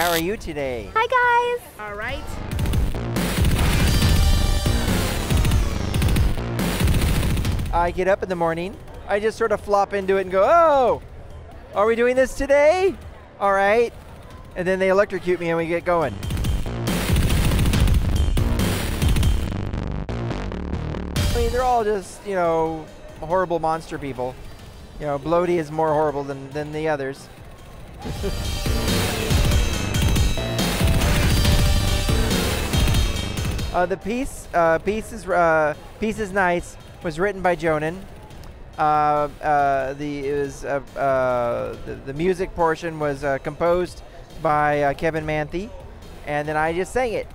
Hey, how are you today? Hi, guys. All right. I get up in the morning. I just sort of flop into it and go, oh, are we doing this today? All right. And then they electrocute me and we get going. I mean, they're all just, you know, horrible monster people. You know, Bloaty is more horrible than, than the others. uh, the piece, uh, piece is uh, piece is nice. Was written by Jhonen. Uh, uh, the was uh, the, the music portion was composed by Kevin Manthei, and then I just sang it.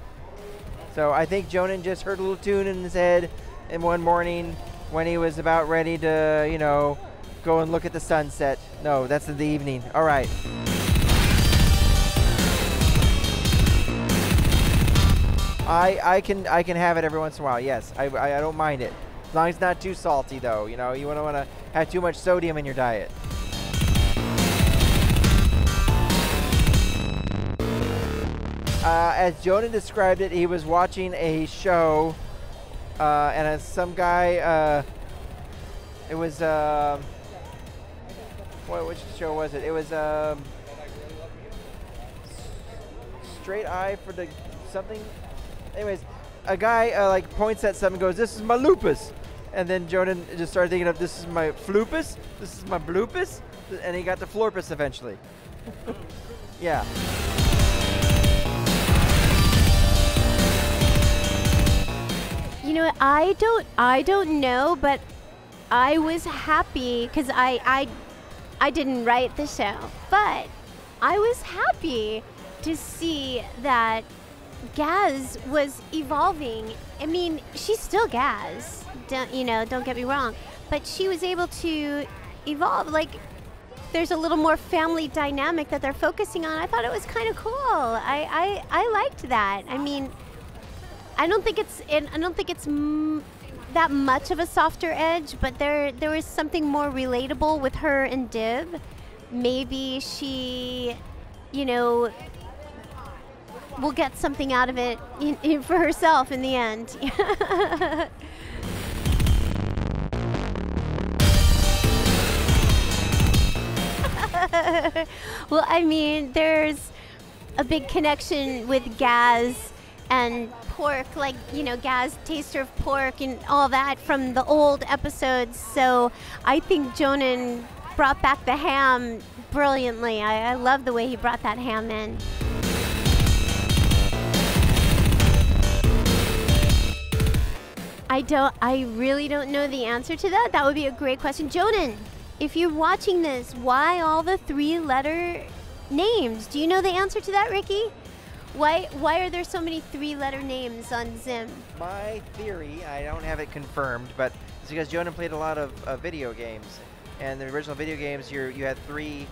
So I think Jhonen just heard a little tune in his head, and one morning when he was about ready to, you know, go and look at the sunset. No, that's in the evening. All right. I, I can I can have it every once in a while. Yes, I, I, I don't mind it. As long as it's not too salty, though. You know, you don't want to have too much sodium in your diet. Uh, as Jhonen described it, he was watching a show, uh, and as some guy, uh, it was, uh, what, which show was it? It was um, Straight Eye for the something. Anyways, a guy uh, like points at something, goes, "This is my lupus," and then Jhonen just started thinking of, "This is my flupus. This is my bloopus," and he got to florpus eventually. yeah. You know, I don't, I don't know, but I was happy because I, I, I didn't write the show, but I was happy to see that Gaz was evolving. I mean, she's still Gaz. Don't you know? Don't get me wrong, but she was able to evolve. Like, there's a little more family dynamic that they're focusing on. I thought it was kind of cool. I, I, I liked that. I mean, I don't think it's it, I don't think it's that much of a softer edge, but there there was something more relatable with her and Dib. Maybe she, you know, will get something out of it in, in, for herself in the end. well, I mean, there's a big connection with Gaz and pork, like, you know, Gaz, taster of pork and all that from the old episodes. So I think Jhonen brought back the ham brilliantly. I, I love the way he brought that ham in. I don't, I really don't know the answer to that. That would be a great question. Jhonen, if you're watching this, why all the three letter names? Do you know the answer to that, Rikki? Why why are there so many three-letter names on Zim? My theory, I don't have it confirmed, but it's because Jhonen played a lot of uh, video games, and the original video games, you you had three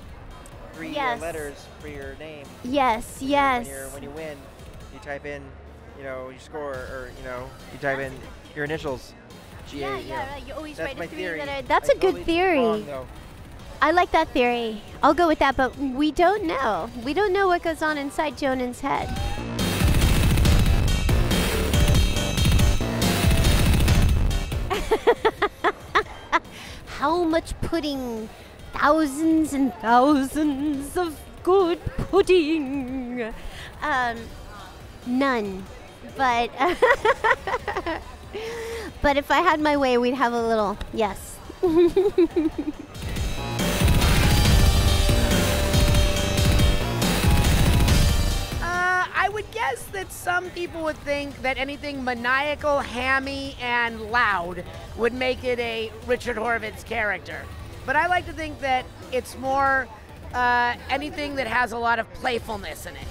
three Yes. letters for your name. Yes, When yes. you're, when you win, you type in, you know, you score, or you know, you type in your initials. GA. yeah, yeah, right. You always That's write my a theory. That's I a good theory. wrong. I like that theory. I'll go with that, but we don't know. We don't know what goes on inside Jhonen's head. How much pudding? Thousands and thousands of good pudding. Um, none. But but if I had my way, we'd have a little. Yes. Uh, I would guess that some people would think that anything maniacal, hammy, and loud would make it a Richard Horvitz character. But I like to think that it's more uh, anything that has a lot of playfulness in it.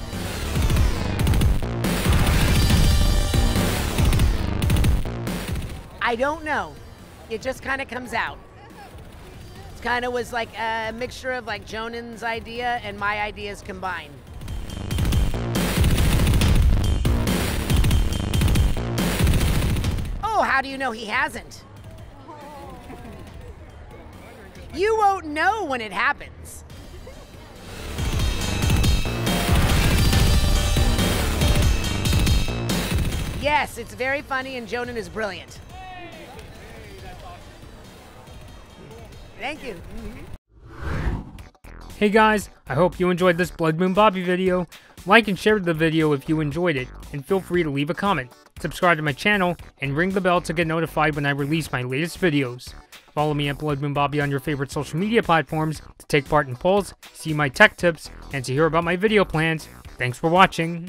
I don't know. It just kind of comes out. It kind of was like a mixture of like Jhonen's idea and my ideas combined. Oh, how do you know he hasn't? You won't know when it happens. Yes, it's very funny and Jonan is brilliant. Thank you. Mm-hmm. Hey guys, I hope you enjoyed this Blood Moon Bobby video. Like and share the video if you enjoyed it, and feel free to leave a comment. Subscribe to my channel, and ring the bell to get notified when I release my latest videos. Follow me at Blood Moon Bobby on your favorite social media platforms to take part in polls, see my tech tips, and to hear about my video plans. Thanks for watching.